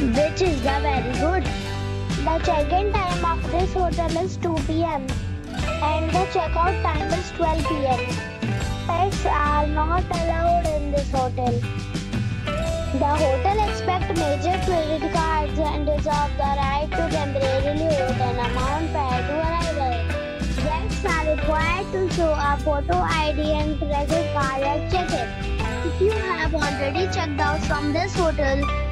which is the very good. The check-in time of this hotel is 2 p.m. and the checkout time is 12 p.m. Pets are not allowed in this hotel. The hotel expects major credit cards and reserves the right to temporarily hold an amount prior to arrival. Guests are required to show a photo ID and credit card at check-in. If you have already checked out from this hotel,